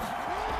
Maybe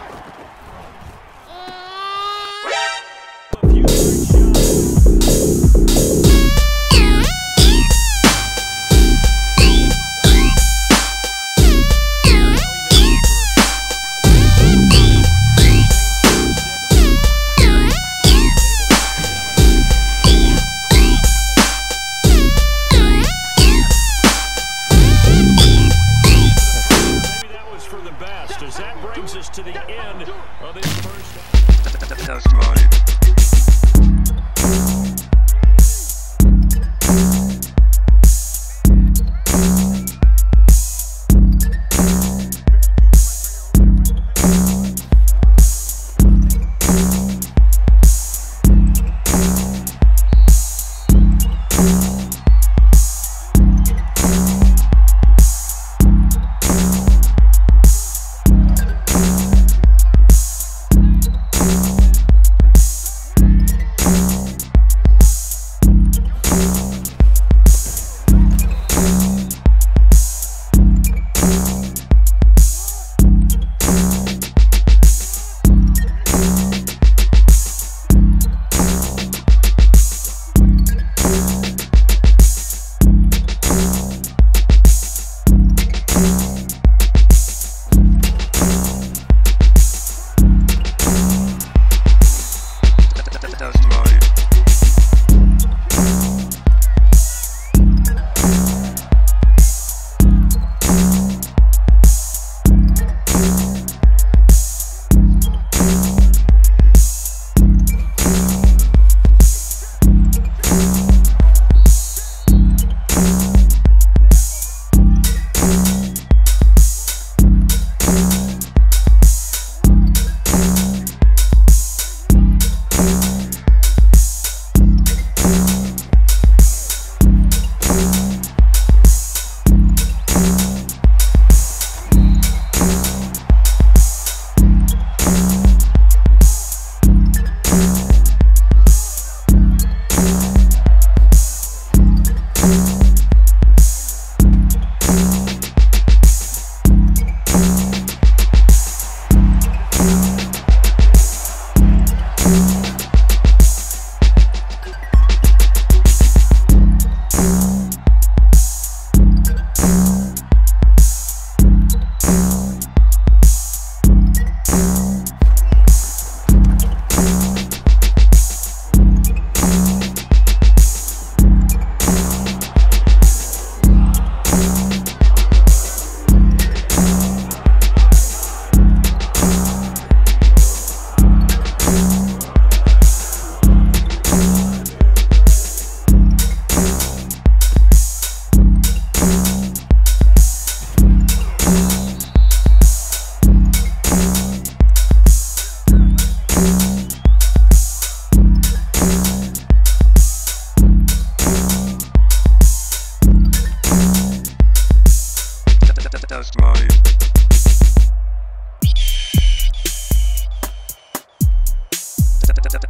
That's mine.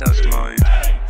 That's mine.